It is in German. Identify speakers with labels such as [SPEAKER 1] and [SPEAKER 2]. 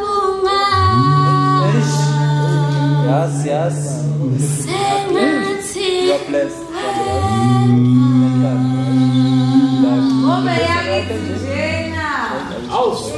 [SPEAKER 1] nochmal.
[SPEAKER 2] Yes, yes.
[SPEAKER 1] God bless. God bless.
[SPEAKER 2] Robert, ja, Aus!